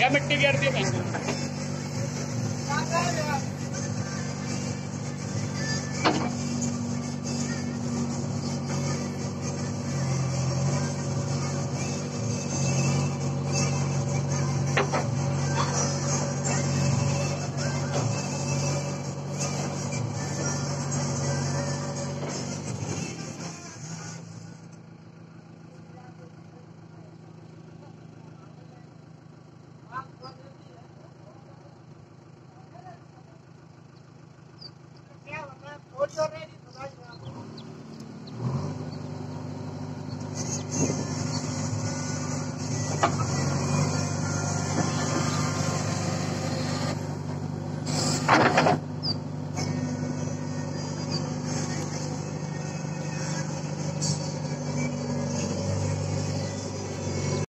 क्या मिट्टी गिर दी Thank you.